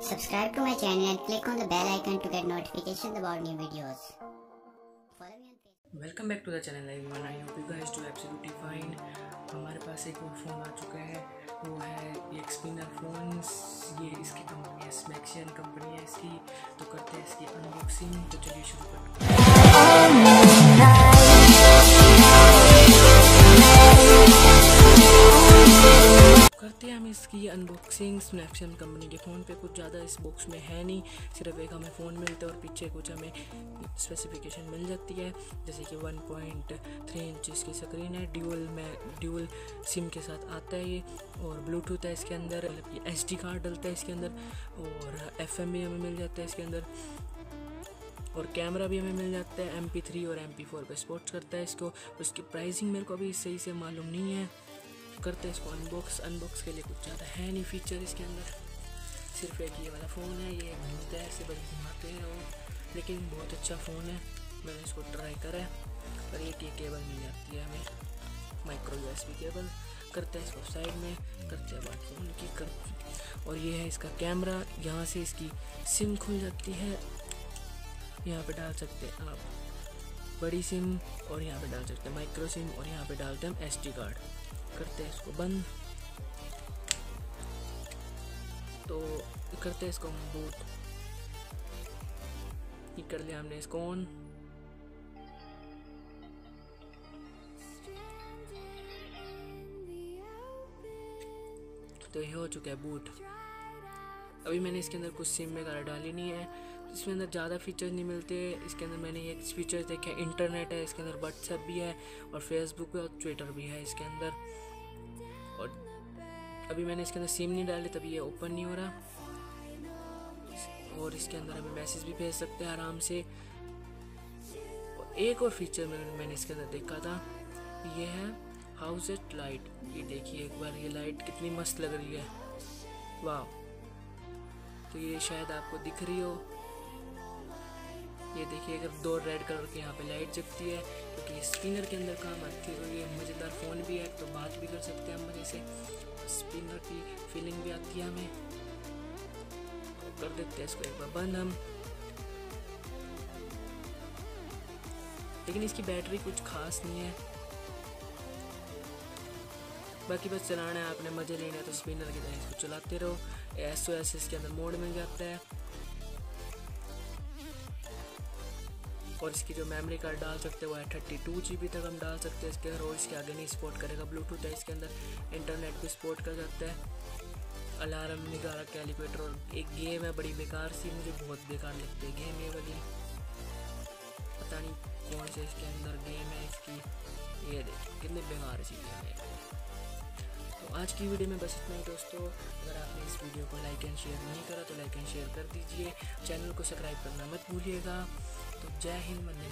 Subscribe to my channel and click on the bell icon to get notifications about new videos. Welcome back to the channel everyone I hope you guys do absolutely fine हमारे पास एक और phone आ चुका है। वो है एक्सपिनर phones ये इसकी कंपनी है स्मैक्सियन कंपनी है इसकी। तो करते हैं इसकी अनबॉक्सिंग तो चलिए शुरू करते हैं। इसकी अनबॉक्सिंग स्नैपशन कंपनी के फ़ोन पे कुछ ज़्यादा इस बॉक्स में है नहीं। सिर्फ़ एक हमें फ़ोन मिलता है और पीछे कुछ हमें स्पेसिफिकेशन मिल जाती है। जैसे कि 1.3 इंच इसकी स्क्रीन है ड्यूल में ड्यूल सिम के साथ आता है ये और ब्लूटूथ है इसके अंदर मतलब कि एस कार्ड डलता है इसके अंदर और एफएम भी हमें मिल जाता है इसके अंदर और कैमरा भी हमें मिल जाता है। एम पी थ्री और एम पी फोर पर स्पोर्ट्स करता है इसको। उसकी प्राइसिंग मेरे को अभी सही से मालूम नहीं है। करते हैं इसको अनबॉक्स अनबॉक्स के लिए कुछ ज़्यादा है नहीं फीचर इसके अंदर। सिर्फ़ एक ये वाला फ़ोन है, ये घूमता है ऐसे बस घुमाते हैं और लेकिन बहुत अच्छा फ़ोन है। मैंने इसको ट्राई करा है और एक ये केबल मिल जाती है हमें। माइक्रो यू केबल करते हैं इसको साइड में, करते हैं बात फ़ोन की कर और ये है इसका कैमरा यहाँ से इसकी सिम खुल जाती है। यहाँ पे डाल सकते हैं आप बड़ी सिम और यहाँ पे डाल सकते हैं माइक्रो सिम और यहाँ पे डालते हैं हम एस कार्ड करते हैं इसको बंद। तो करते हैं इसको बूट ये कर लिया हमने इसको ऑन तो ये हो चुका है बूट अभी मैंने इसके अंदर कुछ सिम वगैरह डाली नहीं है। इसमें अंदर ज़्यादा फीचर्स नहीं मिलते। इसके अंदर मैंने ये फीचर्स देखे इंटरनेट है, इसके अंदर व्हाट्सएप भी है और फेसबुक और ट्विटर भी है इसके अंदर। और अभी मैंने इसके अंदर सिम नहीं डाली, तभी ये ओपन नहीं हो रहा। और इसके अंदर हमें मैसेज भी भेज सकते हैं आराम से। और एक और फीचर मैंने इसके अंदर देखा था, ये है हाउस एट लाइट ये देखिए एक बार, ये लाइट कितनी मस्त लग रही है। वाह तो ये शायद आपको दिख रही हो। ये देखिए, अगर दो रेड कलर के यहाँ पे लाइट जगती है, क्योंकि ये स्पिनर के अंदर काम आती है और ये मज़ेदार फ़ोन भी है तो बात भी कर सकते हैं हम मज़े से। स्पिनर की फीलिंग भी आती है हमें। तो कर देते हैं इसको एक बार बंद हम। लेकिन इसकी बैटरी कुछ खास नहीं है। बाकी बस चलाना है, आपने मज़े लेने हैं तो स्पिनर की तरह इसको चलाते रहो। एस ओ एस इसके अंदर मोड मिल जाता है। और इसकी जो मेमोरी कार्ड डाल सकते हैं, वो है थर्टी टू जी बी तक हम डाल सकते हैं इसके अंदर और इसके आगे नहीं सपोर्ट करेगा। ब्लूटूथ है इसके अंदर इंटरनेट भी सपोर्ट कर सकता है। अलार्म निकाला कैलकुलेटर और एक गेम है, बड़ी बेकार सी, मुझे बहुत बेकार लगती है गेम ये वाली। पता नहीं कौन से इसके अंदर गेम है इसकी। ये देख, कितनी बेकार सी गेम है आज की वीडियो में बस इतना ही दोस्तों। अगर आपने इस वीडियो को लाइक एंड शेयर नहीं करा तो लाइक एंड शेयर कर दीजिए। चैनल को सब्सक्राइब करना मत भूलिएगा। तो जय हिंद, वंदे